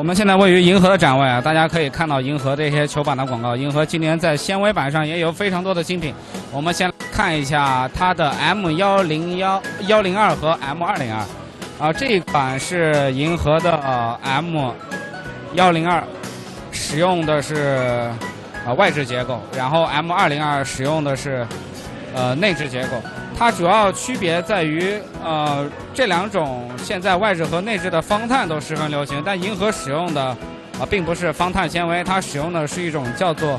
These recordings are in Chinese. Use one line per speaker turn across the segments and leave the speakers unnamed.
我们现在位于银河的展位啊，大家可以看到银河这些球板的广告。银河今年在纤维板上也有非常多的新品。我们先看一下它的 M 幺零幺幺零二和 M 二零二，啊，这一款是银河的 M 幺零二，使用的是啊外置结构，然后 M 二零二使用的是呃内置结构。它主要区别在于，呃，这两种现在外置和内置的方碳都十分流行，但银河使用的啊并不是方碳纤维，它使用的是一种叫做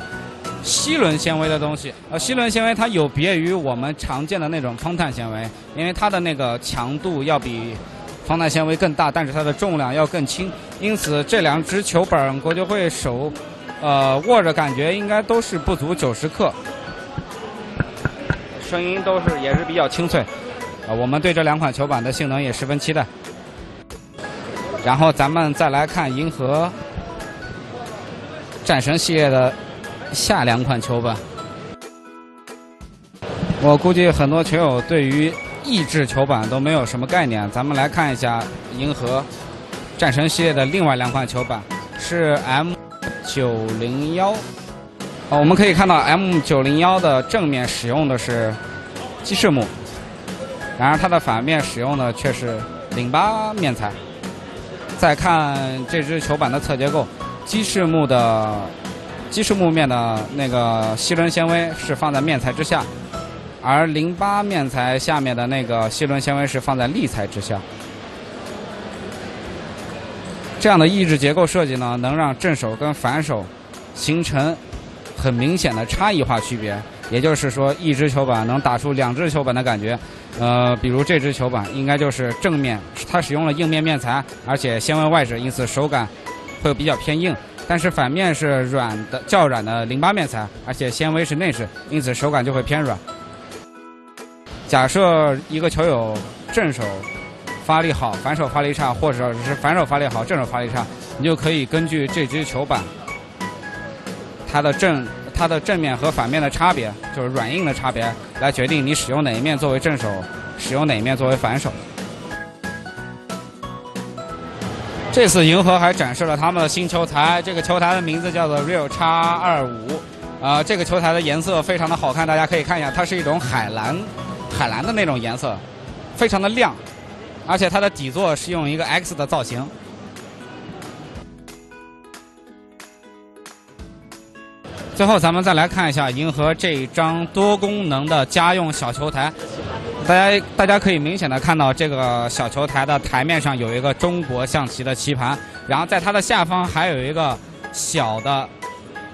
吸轮纤维的东西。呃，吸轮纤维它有别于我们常见的那种方碳纤维，因为它的那个强度要比方碳纤维更大，但是它的重量要更轻，因此这两只球板国际会手呃握着感觉应该都是不足九十克。声音都是也是比较清脆，啊，我们对这两款球板的性能也十分期待。然后咱们再来看银河战神系列的下两款球板。我估计很多球友对于益智球板都没有什么概念，咱们来看一下银河战神系列的另外两款球板，是 M 九零幺。哦，我们可以看到 M 九零幺的正面使用的是鸡翅木，然而它的反面使用的却是零八面材。再看这只球板的侧结构，鸡翅木的鸡翅木面的那个吸轮纤维是放在面材之下，而零八面材下面的那个吸轮纤维是放在立材之下。这样的抑制结构设计呢，能让正手跟反手形成。很明显的差异化区别，也就是说，一支球板能打出两支球板的感觉。呃，比如这支球板应该就是正面，它使用了硬面面材，而且纤维外置，因此手感会比较偏硬；但是反面是软的、较软的零八面材，而且纤维是内置，因此手感就会偏软。假设一个球友正手发力好，反手发力差，或者是反手发力好，正手发力差，你就可以根据这支球板。它的正它的正面和反面的差别，就是软硬的差别，来决定你使用哪一面作为正手，使用哪一面作为反手。这次银河还展示了他们的新球台，这个球台的名字叫做 Real 叉二五，啊，这个球台的颜色非常的好看，大家可以看一下，它是一种海蓝，海蓝的那种颜色，非常的亮，而且它的底座是用一个 X 的造型。最后，咱们再来看一下银河这一张多功能的家用小球台。大家大家可以明显的看到，这个小球台的台面上有一个中国象棋的棋盘，然后在它的下方还有一个小的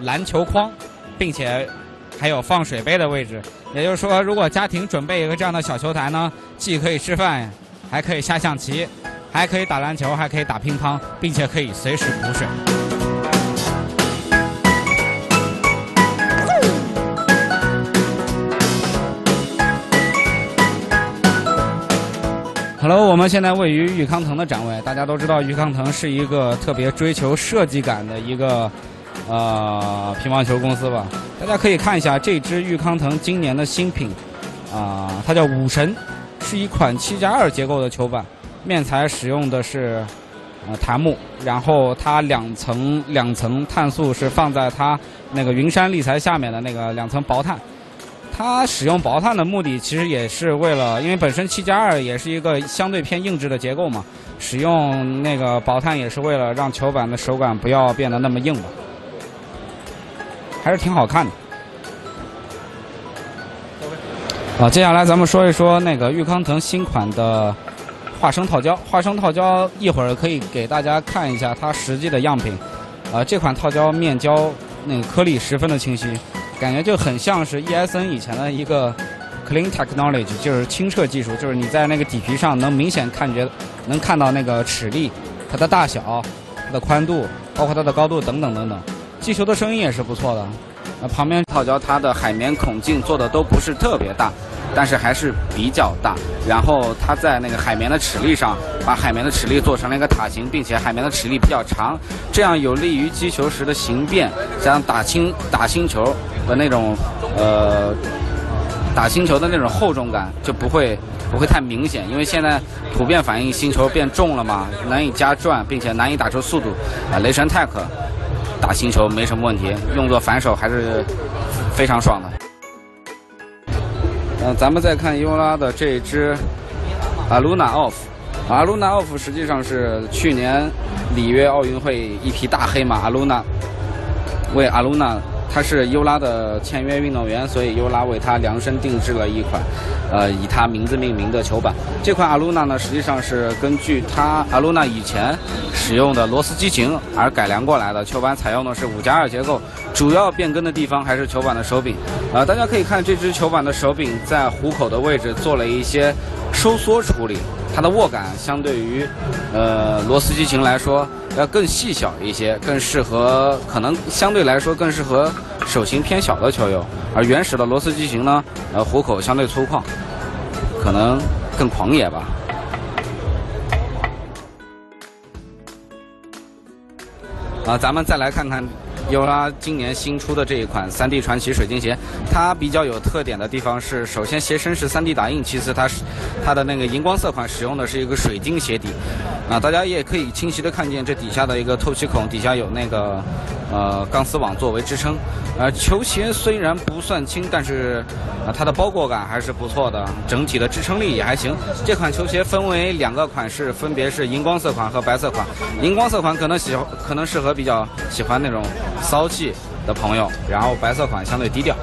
篮球框，并且还有放水杯的位置。也就是说，如果家庭准备一个这样的小球台呢，既可以吃饭，还可以下象棋，还可以打篮球，还可以打乒乓，并且可以随时补水。好了我们现在位于玉康腾的展位。大家都知道，玉康腾是一个特别追求设计感的一个呃乒乓球公司吧。大家可以看一下这支玉康腾今年的新品，啊，它叫武神，是一款七加二结构的球板，面材使用的是呃檀木，然后它两层两层碳素是放在它那个云山立材下面的那个两层薄碳。它使用薄碳的目的，其实也是为了，因为本身七加二也是一个相对偏硬质的结构嘛，使用那个薄碳也是为了让球板的手感不要变得那么硬吧，还是挺好看的。好，接下来咱们说一说那个玉康腾新款的化生套胶，化生套胶一会儿可以给大家看一下它实际的样品，啊，这款套胶面胶那个颗粒十分的清晰。感觉就很像是 ESN 以前的一个 Clean Technology，就是清澈技术，就是你在那个底皮上能明显看觉，能看到那个齿力、它的大小、它的宽度，包括它的高度等等等等。击球的声音也是不错的。那旁边套胶它的海绵孔径做的都不是特别大，但是还是比较大。然后它在那个海绵的齿力上，把海绵的齿力做成了一个塔形，并且海绵的齿力比较长，这样有利于击球时的形变，加上打轻打轻球。的那种呃打星球的那种厚重感就不会不会太明显，因为现在普遍反映星球变重了嘛，难以加转，并且难以打出速度。啊，雷神泰克打星球没什么问题，用作反手还是非常爽的。嗯，咱们再看优拉的这支阿鲁纳 off，阿鲁纳 off 实际上是去年里约奥运会一匹大黑马阿鲁纳为阿鲁纳。他是优拉的签约运动员，所以优拉为他量身定制了一款，呃，以他名字命名的球板。这款阿鲁纳呢，实际上是根据他阿鲁纳以前使用的螺丝激情而改良过来的。球板采用的是五加二结构，主要变更的地方还是球板的手柄。啊，大家可以看这只球板的手柄在虎口的位置做了一些收缩处理，它的握感相对于，呃，螺丝机型来说。要更细小一些，更适合可能相对来说更适合手型偏小的球友，而原始的螺丝机型呢，呃，虎口相对粗犷，可能更狂野吧。啊，咱们再来看看。优拉今年新出的这一款三 D 传奇水晶鞋，它比较有特点的地方是，首先鞋身是三 D 打印，其次它是它的那个荧光色款使用的是一个水晶鞋底，啊，大家也可以清晰的看见这底下的一个透气孔，底下有那个呃钢丝网作为支撑，呃，球鞋虽然不算轻，但是啊它的包裹感还是不错的，整体的支撑力也还行。这款球鞋分为两个款式，分别是荧光色款和白色款，荧光色款可能喜可能适合比较喜欢那种。骚气的朋友，然后白色款相对低调。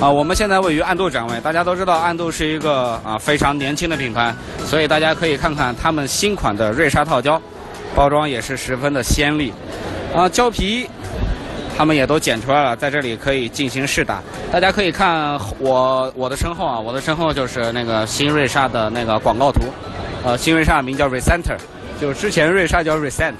啊，我们现在位于暗度展位，大家都知道暗度是一个啊非常年轻的品牌，所以大家可以看看他们新款的瑞莎套胶，包装也是十分的鲜丽，啊胶皮。他们也都剪出来了，在这里可以进行试打。大家可以看我我的身后啊，我的身后就是那个新瑞莎的那个广告图。呃，新瑞莎名叫 Recenter，就是之前瑞莎叫 Recent，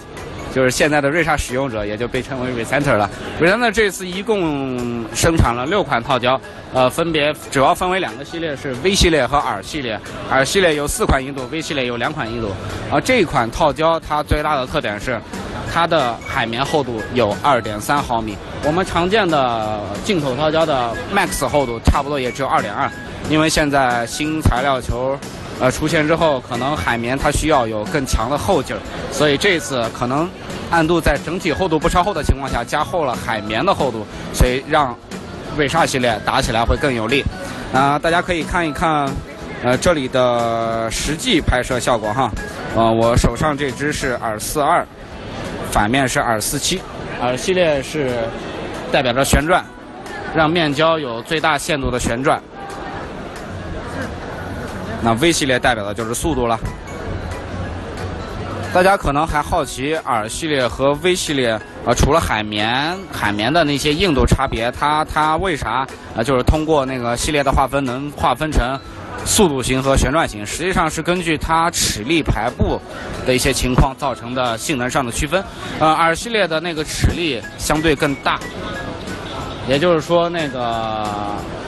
就是现在的瑞莎使用者也就被称为 Recenter 了。Recenter 这次一共生产了六款套胶，呃，分别主要分为两个系列，是 V 系列和 R 系列。R 系列有四款硬度，V 系列有两款硬度。而，这款套胶它最大的特点是。它的海绵厚度有二点三毫米，我们常见的进口套胶的 Max 厚度差不多也只有二点二。因为现在新材料球，呃出现之后，可能海绵它需要有更强的后劲儿，所以这次可能暗度在整体厚度不超厚的情况下加厚了海绵的厚度，所以让瑞莎系列打起来会更有力。啊，大家可以看一看，呃这里的实际拍摄效果哈。呃，我手上这只是耳四二。反面是耳四七，耳系列是代表着旋转，让面胶有最大限度的旋转。那 V 系列代表的就是速度了。大家可能还好奇耳系列和 V 系列，呃，除了海绵海绵的那些硬度差别，它它为啥呃就是通过那个系列的划分能划分成？速度型和旋转型实际上是根据它齿力排布的一些情况造成的性能上的区分。呃，耳系列的那个齿力相对更大，也就是说那个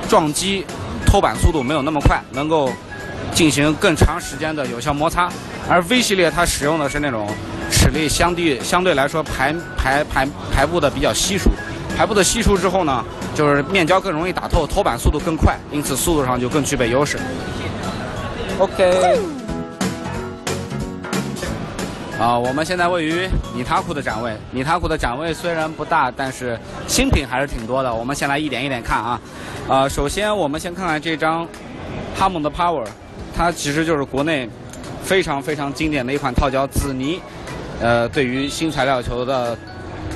撞击托板速度没有那么快，能够进行更长时间的有效摩擦。而 V 系列它使用的是那种齿力相对相对来说排排排排布的比较稀疏。排布的稀疏之后呢，就是面胶更容易打透，托板速度更快，因此速度上就更具备优势。OK。啊，我们现在位于米塔库的展位。米塔库的展位虽然不大，但是新品还是挺多的。我们先来一点一点看啊。啊，首先我们先看看这张哈蒙的 Power，它其实就是国内非常非常经典的一款套胶紫泥。呃，对于新材料球的。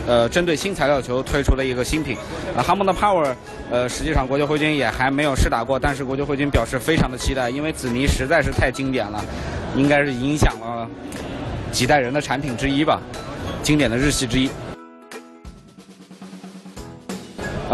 呃，针对新材料球推出了一个新品，啊，哈蒙的 Power，呃，实际上国球会军也还没有试打过，但是国球会军表示非常的期待，因为紫泥实在是太经典了，应该是影响了几代人的产品之一吧，经典的日系之一。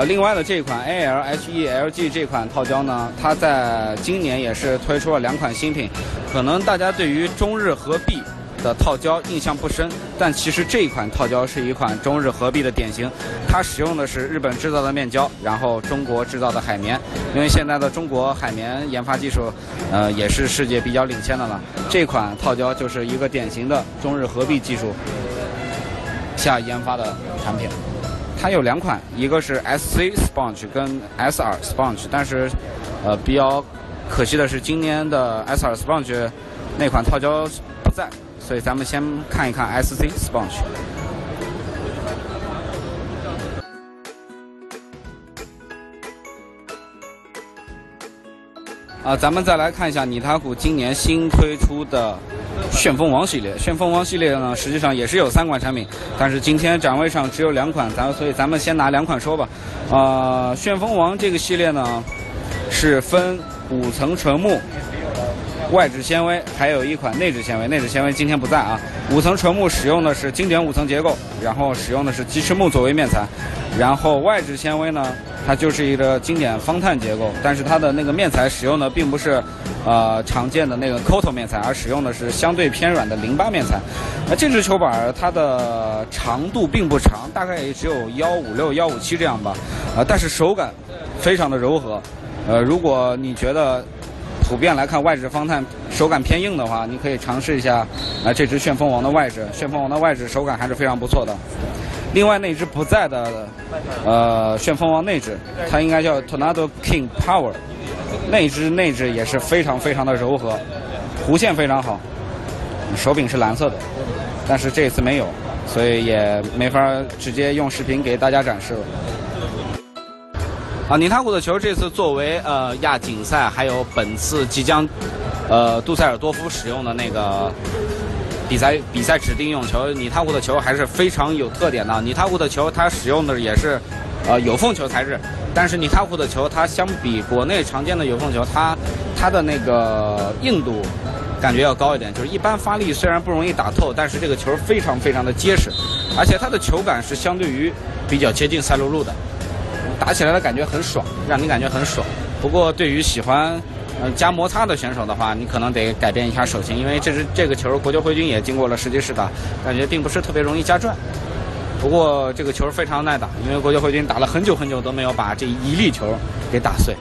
呃，另外的这款 ALHELG 这款套胶呢，它在今年也是推出了两款新品，可能大家对于中日合璧。的套胶印象不深，但其实这一款套胶是一款中日合璧的典型。它使用的是日本制造的面胶，然后中国制造的海绵。因为现在的中国海绵研发技术，呃，也是世界比较领先的了。这款套胶就是一个典型的中日合璧技术下研发的产品。它有两款，一个是 SC Sponge 跟 SR Sponge，但是，呃，比较可惜的是今年的 SR Sponge 那款套胶不在，所以咱们先看一看 SC Sponge。啊，咱们再来看一下尼塔古今年新推出的旋风王系列。旋风王系列呢，实际上也是有三款产品，但是今天展位上只有两款，咱所以咱们先拿两款说吧。啊，旋风王这个系列呢，是分五层纯木。外质纤维，还有一款内质纤维。内质纤维今天不在啊。五层纯木使用的是经典五层结构，然后使用的是鸡翅木作为面材。然后外质纤维呢，它就是一个经典方碳结构，但是它的那个面材使用的并不是，呃常见的那个 Koto 面材，而使用的是相对偏软的零八面材。那这支球板它的长度并不长，大概也只有幺五六、幺五七这样吧。啊，但是手感非常的柔和。呃，如果你觉得。普遍来看，外置方碳手感偏硬的话，你可以尝试一下啊这只旋风王的外置。旋风王的外置手感还是非常不错的。另外那只不在的，呃，旋风王内置，它应该叫 Tornado King Power，那只内置也是非常非常的柔和，弧线非常好，手柄是蓝色的，但是这次没有，所以也没法直接用视频给大家展示了。啊，尼塔古的球这次作为呃亚锦赛，还有本次即将，呃杜塞尔多夫使用的那个比赛比赛指定用球，尼塔古的球还是非常有特点的。尼塔古的球它使用的也是呃有缝球材质，但是尼塔古的球它相比国内常见的有缝球，它它的那个硬度感觉要高一点。就是一般发力虽然不容易打透，但是这个球非常非常的结实，而且它的球感是相对于比较接近赛璐璐的。打起来的感觉很爽，让你感觉很爽。不过对于喜欢，呃加摩擦的选手的话，你可能得改变一下手型，因为这支这个球国球灰军也经过了实际试打，感觉并不是特别容易加转。不过这个球非常耐打，因为国球灰军打了很久很久都没有把这一粒球给打碎。